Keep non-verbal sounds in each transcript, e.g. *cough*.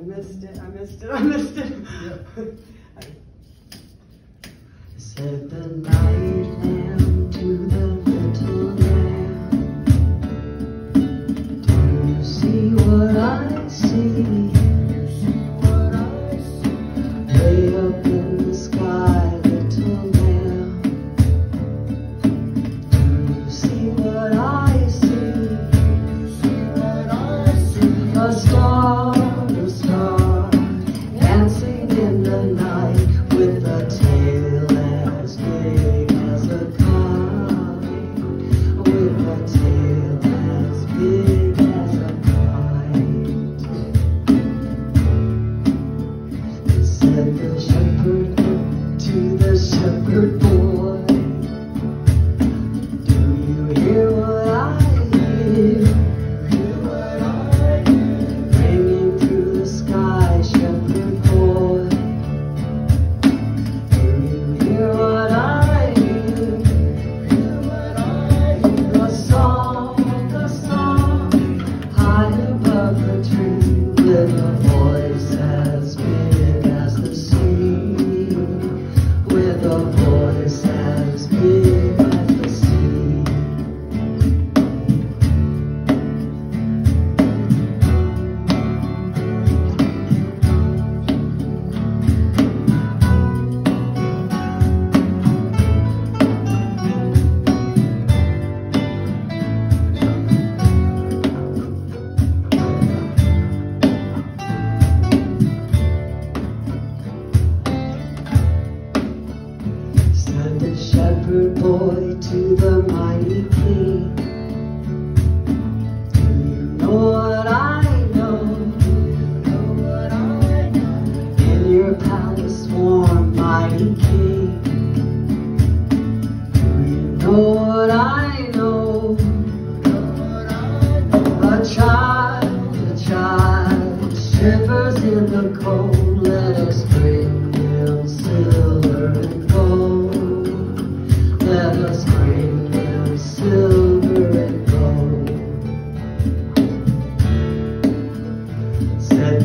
I missed it, I missed it, I missed it. *laughs* Said the night to the With a boy to the mighty king. Do you know what I know? In your palace warm, mighty king. Do you know what I know? A child, a child shivers in the cold. Let us bring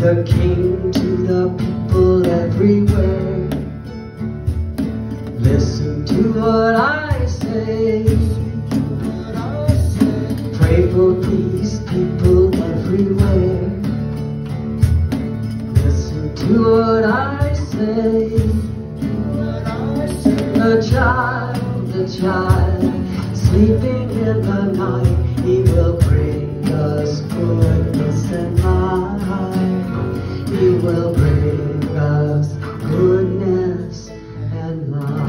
the king to the people everywhere. Listen to what I say. Pray for people everywhere. Listen to what I say. The child, child sleeping in the night. He will bring us goodness and light. He will bring us goodness and light.